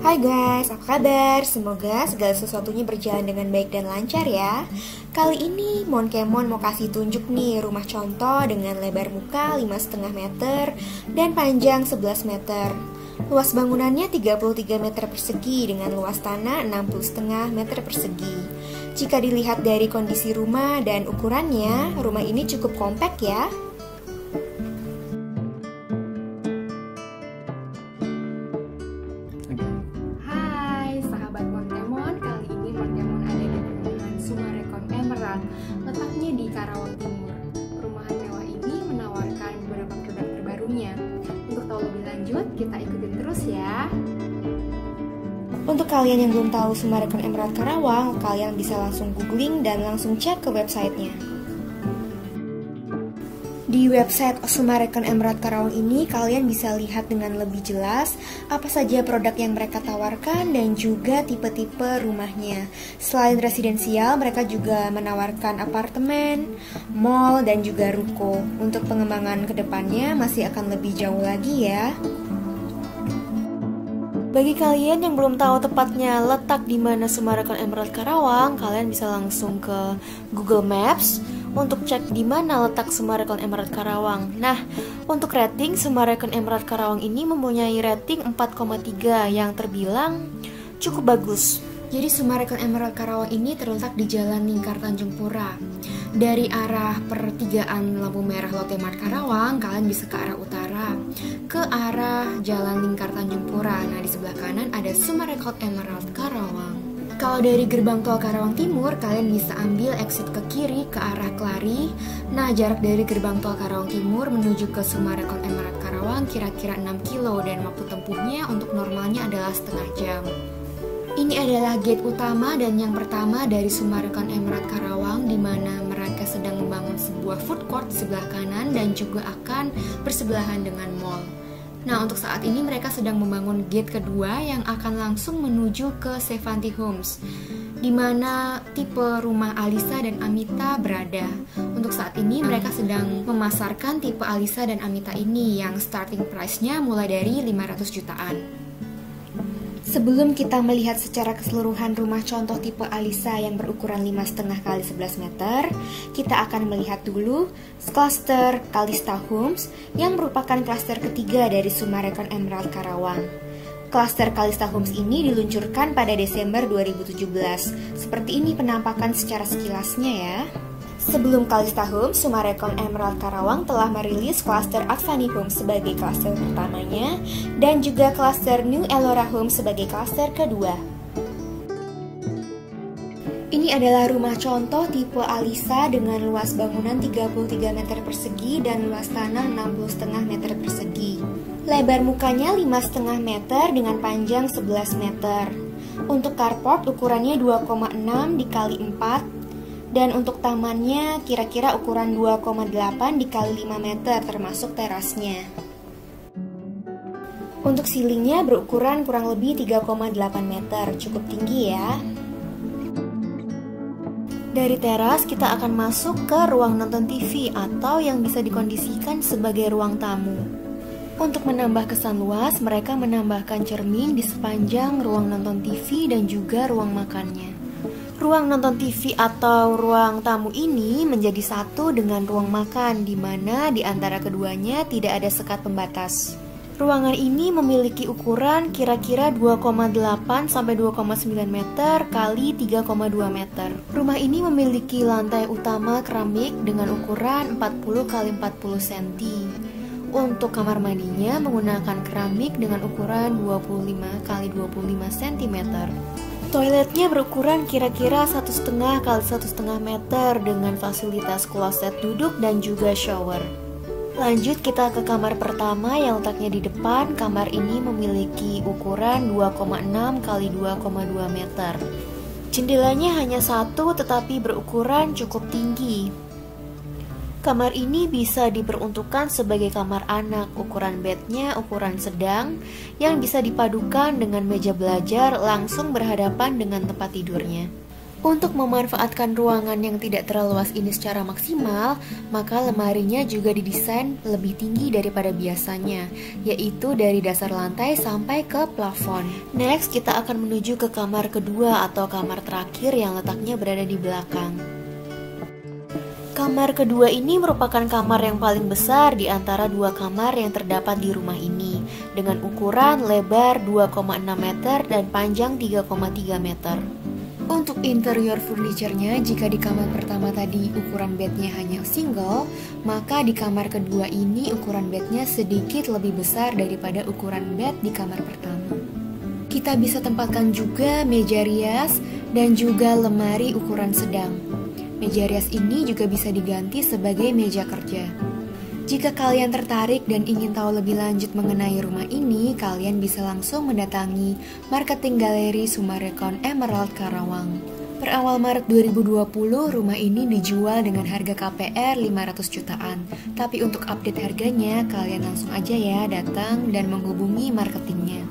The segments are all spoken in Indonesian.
Hai guys, apa kabar? Semoga segala sesuatunya berjalan dengan baik dan lancar ya. Kali ini Monkemon mau kasih tunjuk nih rumah contoh dengan lebar muka 5,5 meter dan panjang 11 meter. Luas bangunannya 33 meter persegi dengan luas tanah 60,5 meter persegi. Jika dilihat dari kondisi rumah dan ukurannya, rumah ini cukup kompak ya letaknya di Karawang Timur. Perumahan mewah ini menawarkan beberapa produk terbarunya. Untuk tahu lebih lanjut, kita ikutin terus ya. Untuk kalian yang belum tahu Sumarekon Emerald Karawang, kalian bisa langsung googling dan langsung cek ke websitenya. Di website Sumarekon Emerald Karawang ini, kalian bisa lihat dengan lebih jelas apa saja produk yang mereka tawarkan dan juga tipe-tipe rumahnya. Selain residensial, mereka juga menawarkan apartemen, mall, dan juga ruko. Untuk pengembangan ke depannya masih akan lebih jauh lagi ya. Bagi kalian yang belum tahu tepatnya letak di mana Sumarekon Emerald Karawang, kalian bisa langsung ke Google Maps untuk cek di mana letak Sumarekon Emerald Karawang. Nah, untuk rating Sumarekon Emerald Karawang ini mempunyai rating 4,3 yang terbilang cukup bagus. Jadi Sumarekon Emerald Karawang ini terletak di Jalan Lingkar Tanjung Pura. Dari arah pertigaan lampu merah Lotte Mart Karawang, kalian bisa ke arah utara, ke arah Jalan Lingkar Tanjung Pura. Nah, di sebelah kanan ada Sumarekon Emerald Karawang. Kalau dari gerbang tol Karawang Timur, kalian bisa ambil exit ke kiri ke arah Klari. Nah, jarak dari gerbang tol Karawang Timur menuju ke Sumarekon Emerald Karawang kira-kira 6 kilo dan waktu tempuhnya untuk normalnya adalah setengah jam. Ini adalah gate utama dan yang pertama dari Sumarekon Emerald Karawang di mana mereka sedang membangun sebuah food court sebelah kanan dan juga akan bersebelahan dengan mall. Nah, untuk saat ini mereka sedang membangun gate kedua yang akan langsung menuju ke Sevanti Homes di mana tipe rumah Alisa dan Amita berada. Untuk saat ini mereka sedang memasarkan tipe Alisa dan Amita ini yang starting price-nya mulai dari 500 jutaan. Sebelum kita melihat secara keseluruhan rumah contoh tipe Alisa yang berukuran 5,5 kali 11 meter, kita akan melihat dulu klaster Kalista Homes yang merupakan klaster ketiga dari Sumarekon Emerald Karawang. Klaster Kalista Homes ini diluncurkan pada Desember 2017. Seperti ini penampakan secara sekilasnya ya. Sebelum Kalista Homes, Sumarekon Emerald Karawang telah merilis klaster Advani Homes sebagai klaster pertamanya dan juga klaster New Elora Homes sebagai klaster kedua. Ini adalah rumah contoh tipe Alisa dengan luas bangunan 33 meter persegi dan luas tanah 60,5 meter persegi. Lebar mukanya 5,5 meter dengan panjang 11 meter. Untuk carport ukurannya 2,6 dikali 4 dan untuk tamannya kira-kira ukuran 2,8 dikali 5 meter termasuk terasnya. Untuk silingnya berukuran kurang lebih 3,8 meter, cukup tinggi ya. Dari teras kita akan masuk ke ruang nonton TV atau yang bisa dikondisikan sebagai ruang tamu. Untuk menambah kesan luas, mereka menambahkan cermin di sepanjang ruang nonton TV dan juga ruang makannya. Ruang nonton TV atau ruang tamu ini menjadi satu dengan ruang makan di mana di antara keduanya tidak ada sekat pembatas. Ruangan ini memiliki ukuran kira-kira 2,8 sampai 2,9 meter kali 3,2 meter. Rumah ini memiliki lantai utama keramik dengan ukuran 40 kali 40 cm. Untuk kamar mandinya menggunakan keramik dengan ukuran 25 kali 25 cm. Toiletnya berukuran kira-kira satu setengah kali satu setengah meter dengan fasilitas kloset duduk dan juga shower. Lanjut kita ke kamar pertama yang letaknya di depan. Kamar ini memiliki ukuran 2,6 kali 2,2 meter. Jendelanya hanya satu tetapi berukuran cukup tinggi. Kamar ini bisa diperuntukkan sebagai kamar anak, ukuran bednya ukuran sedang, yang bisa dipadukan dengan meja belajar langsung berhadapan dengan tempat tidurnya. Untuk memanfaatkan ruangan yang tidak terlalu luas ini secara maksimal, maka lemarinya juga didesain lebih tinggi daripada biasanya, yaitu dari dasar lantai sampai ke plafon. Next, kita akan menuju ke kamar kedua atau kamar terakhir yang letaknya berada di belakang. Kamar kedua ini merupakan kamar yang paling besar di antara dua kamar yang terdapat di rumah ini, dengan ukuran lebar 2,6 meter dan panjang 3,3 meter. Untuk interior furniturnya, jika di kamar pertama tadi ukuran bednya hanya single, maka di kamar kedua ini ukuran bednya sedikit lebih besar daripada ukuran bed di kamar pertama. Kita bisa tempatkan juga meja rias dan juga lemari ukuran sedang. Meja rias ini juga bisa diganti sebagai meja kerja. Jika kalian tertarik dan ingin tahu lebih lanjut mengenai rumah ini, kalian bisa langsung mendatangi Marketing Galeri Sumarekon Emerald Karawang. Per awal Maret 2020, rumah ini dijual dengan harga KPR 500 jutaan. Tapi untuk update harganya, kalian langsung aja ya datang dan menghubungi marketingnya.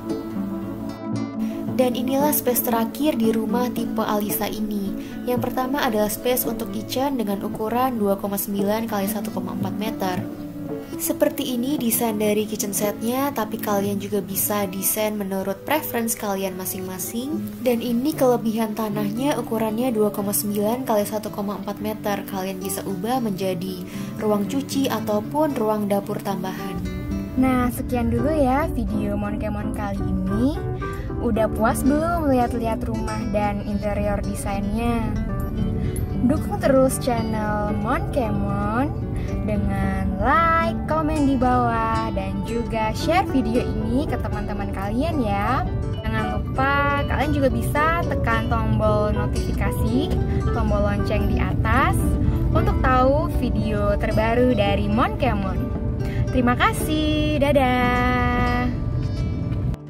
Dan inilah space terakhir di rumah tipe Alisa ini. Yang pertama adalah space untuk kitchen dengan ukuran 2,9 x 1,4 meter. Seperti ini desain dari kitchen setnya, tapi kalian juga bisa desain menurut preference kalian masing-masing. Dan ini kelebihan tanahnya ukurannya 2,9 kali 1,4 meter. Kalian bisa ubah menjadi ruang cuci ataupun ruang dapur tambahan. Nah, sekian dulu ya video Monkemon kali ini. Udah puas belum lihat-lihat rumah dan interior desainnya? Dukung terus channel Monkemon dengan like, komen di bawah, dan juga share video ini ke teman-teman kalian ya. Jangan lupa kalian juga bisa tekan tombol notifikasi, tombol lonceng di atas untuk tahu video terbaru dari Monkemon. Terima kasih, dadah!